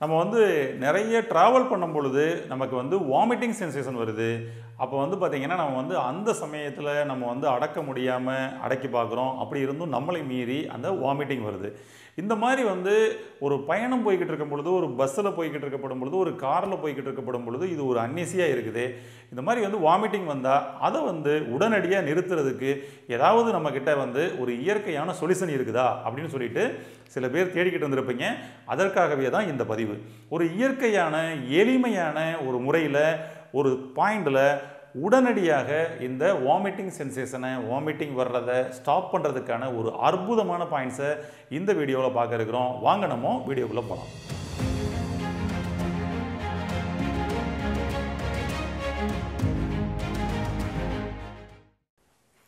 நம்ம வந்து நிறைய ட்ராவல் பண்ணும் பொழுது நமக்கு வந்து வாமிட்டிங் சென்சேஷன் வருது. அப்போ வந்து பார்த்திங்கன்னா நம்ம வந்து அந்த சமயத்தில் நம்ம வந்து அடக்க முடியாமல் அடக்கி பார்க்குறோம் அப்படி இருந்தும் நம்மளை மீறி அந்த வாமிட்டிங் வருது. இந்த மாதிரி வந்து ஒரு பயணம் போய்கிட்டு இருக்கும் பொழுது ஒரு பஸ்ஸில் போய்கிட்டு இருக்கப்படும் பொழுது ஒரு காரில் போய்கிட்டு இருக்கப்படும் பொழுது இது ஒரு அன்னீசியாக இருக்குது. இந்த மாதிரி வந்து வாமிட்டிங் வந்தால் அதை வந்து உடனடியாக நிறுத்துறதுக்கு ஏதாவது நம்மக்கிட்ட வந்து ஒரு இயற்கையான சொல்யூஷன் இருக்குதா? அப்படின்னு சொல்லிட்டு சில பேர் தேடிக்கிட்டு வந்திருப்பீங்க. அதற்காகவே தான் இந்த பதிவு. ஒரு இயற்கையான எளிமையான ஒரு முறையில் ஒரு பாயிண்டில் உடனடியாக இந்த வாமிட்டிங் சென்சேஷனை வாமிட்டிங் வர்றதை ஸ்டாப் பண்ணுறதுக்கான ஒரு அற்புதமான பாயிண்ட்ஸை இந்த வீடியோவில் பார்க்க இருக்கிறோம். வாங்க நம்ம வீடியோக்குள்ளே போகலாம்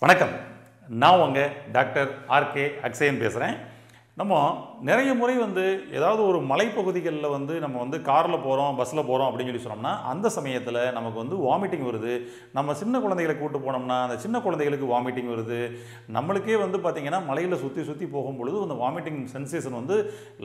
வணக்கம். நான் உங்கள் டாக்டர் ஆர்கே அக்ஷயன் பேசுகிறேன் நம்ம நிறைய முறை வந்து ஏதாவது ஒரு மலைப்பகுதிகளில் வந்து நம்ம வந்து காரில் போகிறோம் பஸ்ஸில் போகிறோம் அப்படின்னு சொல்லி சொன்னோம்னா அந்த சமயத்தில் நமக்கு வந்து வாமிட்டிங் வருது. நம்ம சின்ன குழந்தைகளை கூப்பிட்டு போனோம்னா அந்த சின்ன குழந்தைகளுக்கு வாமிட்டிங் வருது. நம்மளுக்கே வந்து பார்த்திங்கன்னா மலையில் சுற்றி சுற்றி போகும்பொழுது அந்த வாமிட்டிங் சென்சேஷன் வந்து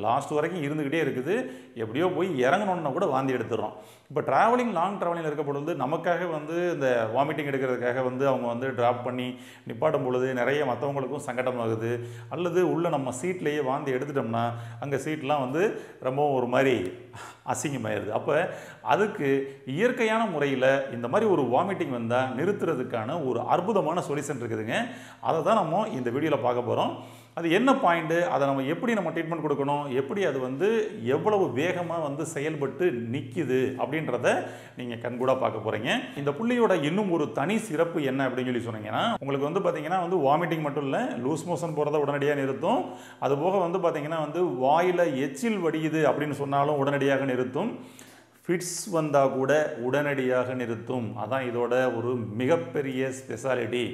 லாஸ்ட் வரைக்கும் இருந்துக்கிட்டே இருக்குது. எப்படியோ போய் இறங்கணுன்னா கூட வாந்தி எடுத்துடுறோம். இப்போ ட்ராவலிங் லாங் ட்ராவலிங் இருக்க பொழுது நமக்காக வந்து இந்த வாமிட்டிங் எடுக்கிறதுக்காக வந்து அவங்க வந்து ட்ராப் பண்ணி நிப்பாட்டும் பொழுது நிறைய மற்றவங்களுக்கும் சங்கடமாகுது அல்லது உள்ள நம்ம சீட்லேயே வாந்தி எடுத்துட்டோம்னா அங்கே சீட்லாம் வந்து ரொம்ப ஒரு மாதிரி அசிங்கமாயிருது. அப்போ அதுக்கு இயற்கையான முறையில் இந்த மாதிரி ஒரு வாமிட்டிங் வந்தால் நிறுத்துறதுக்கான ஒரு அற்புதமான சொல்யூஷன் இருக்குதுங்க. அதை தான் நம்ம இந்த வீடியோவில் பார்க்க போகிறோம் அது என்ன பாயிண்ட்டு அதை நம்ம எப்படி நம்ம ட்ரீட்மெண்ட் கொடுக்கணும்? எப்படி அது வந்து எவ்வளவு வேகமாக வந்து செயல்பட்டு நிற்கிது அப்படின்றத நீங்கள் கண்கூடாக பார்க்க போகிறீங்க இந்த புள்ளியோட இன்னும் ஒரு தனி சிறப்பு என்ன அப்படின்னு சொல்லி சொன்னீங்கன்னா உங்களுக்கு வந்து பார்த்தீங்கன்னா வந்து வாமிட்டிங் மட்டும் இல்லை லூஸ் மோஷன் போகிறத உடனடியாக நிறுத்தும். அதுபோக வந்து பார்த்தீங்கன்னா வந்து வாயில் எச்சில் வடியுது அப்படின்னு சொன்னாலும் உடனடியாக நிறுத்தும். ஃபிட்ஸ் வந்தால் கூட உடனடியாக நிறுத்தும். அதான் இதோட ஒரு மிகப்பெரிய ஸ்பெஷாலிட்டி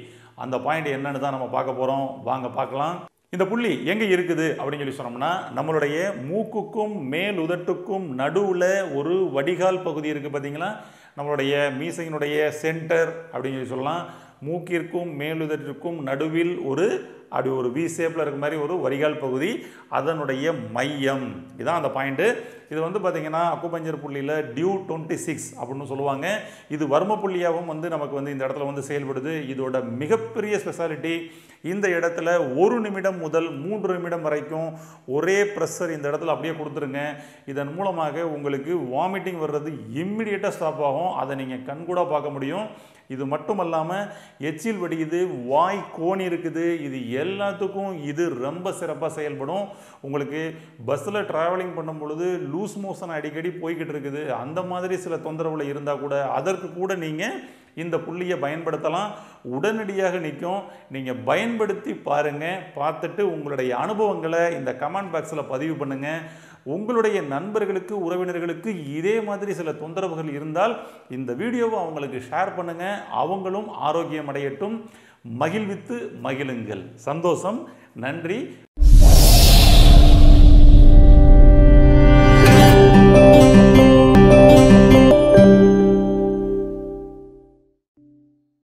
அந்த பாயிண்ட் என்னன்னு தான் நம்ம பார்க்க போகிறோம் வாங்க பார்க்கலாம். இந்த புள்ளி எங்கே இருக்குது அப்படின்னு சொல்லி சொன்னோம்னா நம்மளுடைய மூக்குக்கும் மேல் உதட்டுக்கும் நடுவில் ஒரு வடிகால் பகுதி இருக்குது பார்த்தீங்களா நம்மளுடைய மீசையினுடைய சென்டர் அப்படின்னு சொல்லி சொல்லலாம். மூக்கிற்கும் மேலுதட்டிற்கும் நடுவில் ஒரு அப்படி ஒரு வி ஷேப்பில் இருக்க மாதிரி ஒரு வரிகால் பகுதி அதனுடைய மையம். இதான் அந்த பாயிண்ட்டு இது வந்து பார்த்திங்கன்னா அக்குபஞ்சர் புள்ளியில் டியூ டுவெண்ட்டி சிக்ஸ் அப்படின்னு சொல்லுவாங்க. இது வர்ம புள்ளியாகவும் வந்து நமக்கு வந்து இந்த இடத்துல வந்து செயல்படுது. இதோட மிகப்பெரிய ஸ்பெஷாலிட்டி இந்த இடத்துல ஒரு நிமிடம் முதல் மூன்று நிமிடம் வரைக்கும் ஒரே ப்ரெஷர் இந்த இடத்துல அப்படியே கொடுத்துருங்க. இதன் மூலமாக உங்களுக்கு வாமிட்டிங் வர்றது இம்மிடியேட்டாக ஸ்டாப் ஆகும். அதை நீங்கள் கண்கூடாக பார்க்க முடியும். இது மட்டும் இல்லாமல் எச்சில் வடியுது வாய் கோணி இருக்குது. இது எல்லாத்துக்கும் இது ரொம்ப சிறப்பாக செயல்படும். உங்களுக்கு பஸ்ஸில் ட்ராவலிங் பண்ணும் பொழுது லூஸ் மோஷன் அடிக்கடி போய்கிட்டு இருக்குது. அந்த மாதிரி சில தொந்தரவில் இருந்தால் கூட அதற்கு கூட நீங்கள் இந்த புள்ளியை பயன்படுத்தலாம். உடனடியாக நிற்கும். நீங்கள் பயன்படுத்தி பாருங்கள் பார்த்துட்டு உங்களுடைய அனுபவங்களை இந்த கமெண்ட் பாக்ஸில் பதிவு பண்ணுங்கள் உங்களுடைய நண்பர்களுக்கு உறவினர்களுக்கு இதே மாதிரி சில தொந்தரவுகள் இருந்தால் இந்த வீடியோவை அவங்களுக்கு ஷேர் பண்ணுங்கள் அவங்களும் ஆரோக்கியம் அடையட்டும் மகிழ்வித்து மகிழுங்கள். சந்தோஷம். நன்றி.